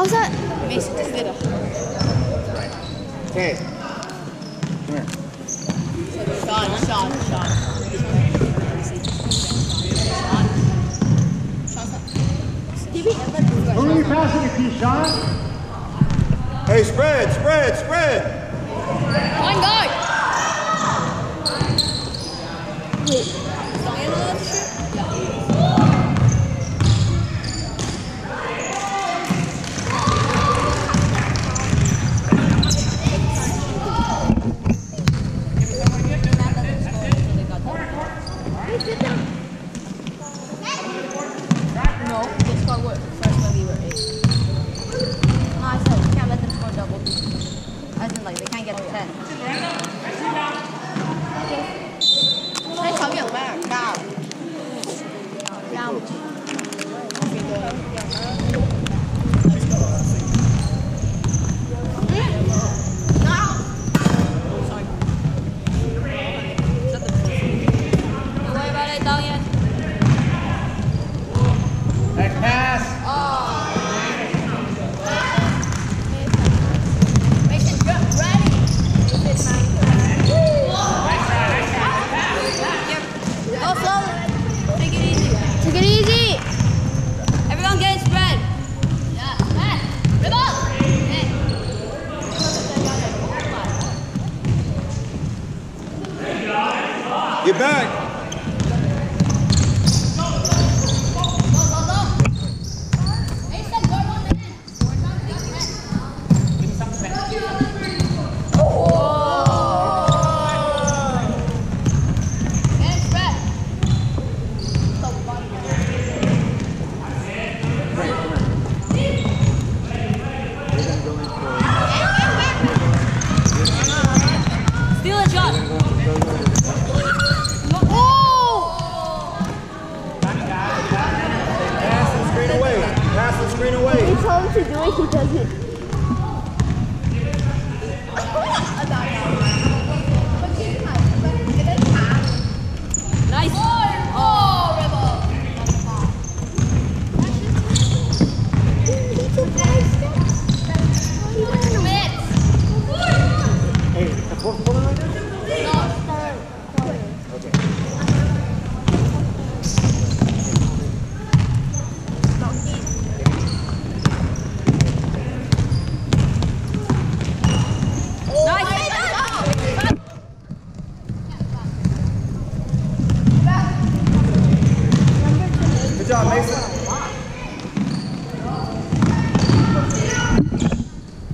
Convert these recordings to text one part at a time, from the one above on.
Mason just did a Okay. Come here. shot, shot, shot. Who are you passing it to, Sean? Hey, spread, spread, spread. One guy. No, Tchau. Get back. Mason, go one minute. Get it spread. Steal a shot. Pass the screen away. The screen told him to do it, he does it. Job, Mason.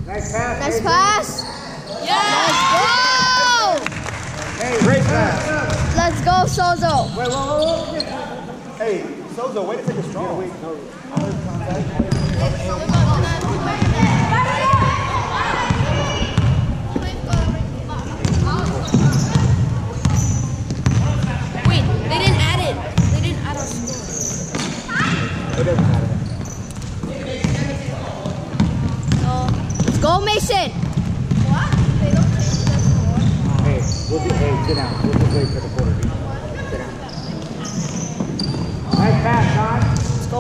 Nice pass. Nice Mason. pass. Yeah. Let's Great pass. go. Let's go, Sozo. Wait, wait, wait, wait. Hey, Sozo, way to take a strong. Wait, no.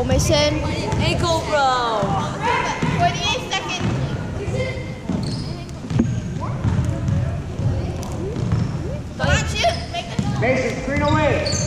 Let's go, Ankle bro. 48 seconds. Come on, shoot. Make the Mason, screen away.